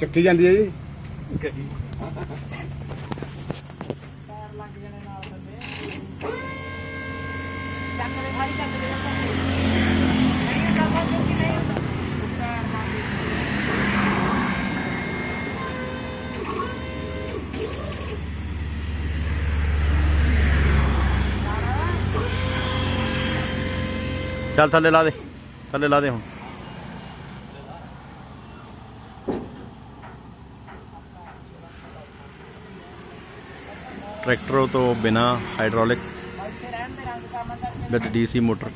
ਚੱਕੀ ਜਾਂਦੀ ਹੈ ਜੀ। ਗੱਡੀ ਚੱਲ ਥੱਲੇ ਲਾ ਦੇ ਥੱਲੇ ਲਾ ਦੇ ਹੁਣ। ट्रैक्टरों तो बिना हाइड्रोलिक विद डीसी मोटर